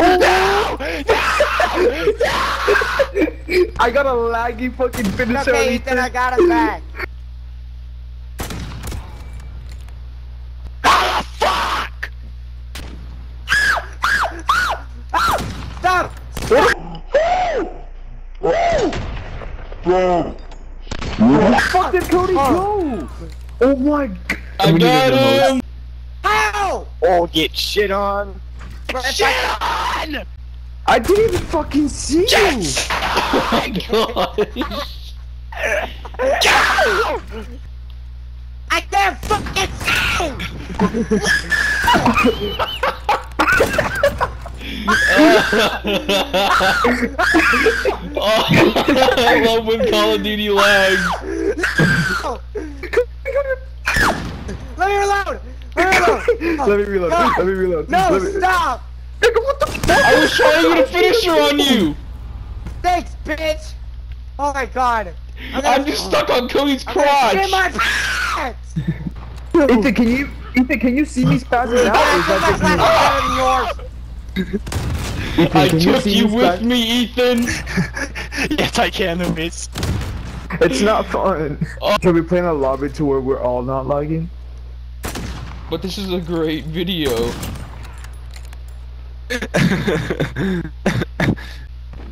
No! I got a laggy fucking finisher. Okay, Ethan, I got him back. Ah, fuck! Stop! Where the fuck did Cody go? Oh my god. I got him! How? Oh, get shit on. Bro, Shit I- on! I didn't even fucking see you. Oh my god! I can't fucking see! oh, I love when Call of Duty lags. Let me reload! Let me reload! Let me reload. No. Let me reload. No, me... stop! Nigga, what the fuck? I was trying to get a finisher on you! Thanks, bitch! Oh my god! I'm, I'm just stuck on Cody's I'm gonna shit crotch! my pants! Ethan, can you Ethan, can you see me spazzing out? Or is Yeah, that just pants me? are better than yours! Ethan, I can took see you with spaz- me, Ethan! yes, I can, Luis. It's not fun. Oh. Can we play in a lobby to where we're all not lagging? But this is a great video.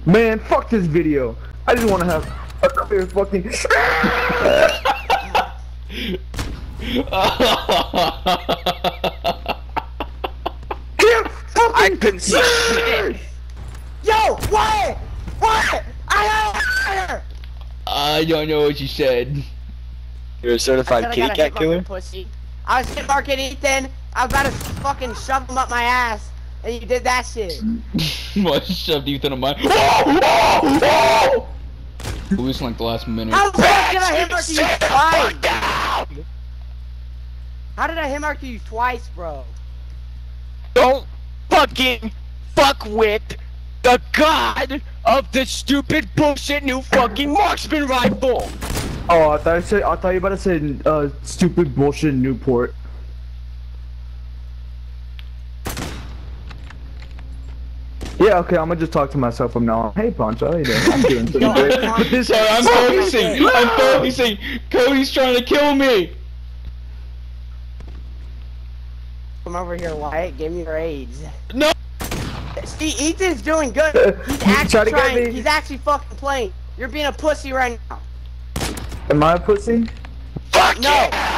Man, fuck this video. I just want to have a clear fucking. I couldn't see shit. Yo! What? What? I I don't know what you said. You're a certified kitty cat killer? pussy. I was hit marking Ethan. I was about to fucking shove him up my ass, and you did that shit. I shoved Ethan on my. Whoa! Whoa! Whoa! It was like the last minute. How the fuck did I hit mark you twice? down! How did I hit mark you twice, bro? Don't fucking fuck with the god of the stupid bullshit new fucking marksman rifle! Oh, I thought I said. I thought you were about to say uh, stupid bullshit Newport. Yeah, okay, I'm gonna just talk to myself from now on. Hey, Poncho, how you doing? I'm doing pretty Yo, good. I'm- But this, Sorry, I'm focusing. I'm focusing. Cody's trying to kill me. Come over here, Wyatt. Give me your AIDS. No. See, Ethan's doing good. He's Try actually to get trying. me. He's actually fucking playing. You're being a pussy right now. Am I a pussy? Fuck No. yeah!